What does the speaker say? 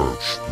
church.